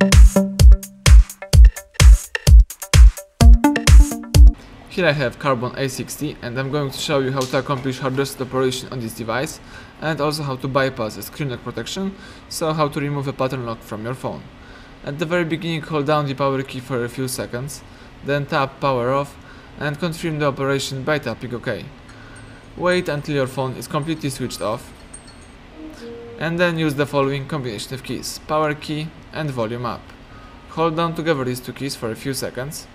Here I have Karbonn A60 and I'm going to show you how to accomplish hard reset operation on this device and also how to bypass a screen lock protection, so how to remove a pattern lock from your phone. At the very beginning hold down the power key for a few seconds, then tap power off and confirm the operation by tapping OK. Wait until your phone is completely switched off and then use the following combination of keys, power key and volume up. Hold down together these two keys for a few seconds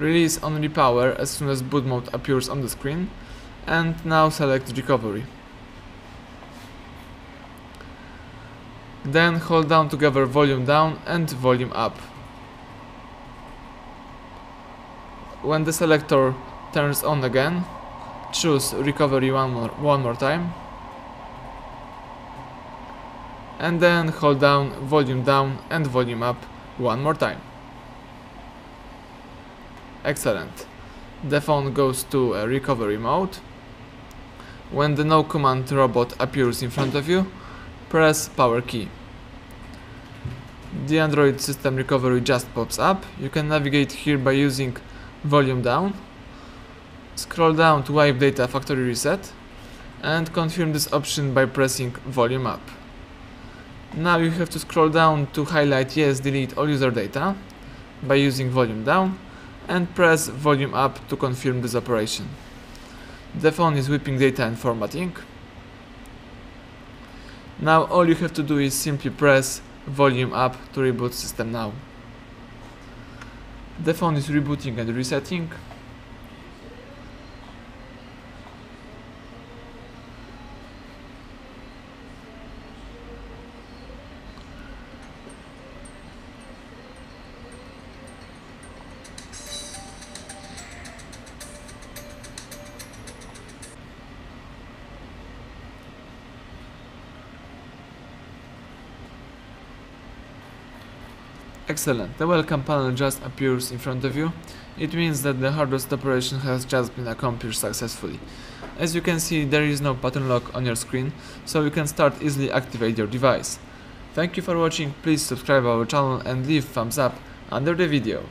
Release only power as soon as boot mode appears on the screen and now select recovery. Then hold down together volume down and volume up. When the selector turns on again, choose recovery one more, one more time and then hold down volume down and volume up one more time. Excellent. The phone goes to a recovery mode. When the no command robot appears in front of you, press power key. The Android system recovery just pops up. You can navigate here by using volume down. Scroll down to wipe data factory reset and confirm this option by pressing volume up. Now you have to scroll down to highlight yes delete all user data by using volume down and press volume up to confirm this operation. The phone is whipping data and formatting. Now all you have to do is simply press volume up to reboot system now. The phone is rebooting and resetting. Excellent, the welcome panel just appears in front of you. It means that the hard reset operation has just been accomplished successfully. As you can see, there is no pattern lock on your screen, so you can start easily activate your device. Thank you for watching, please subscribe our channel and leave thumbs up under the video.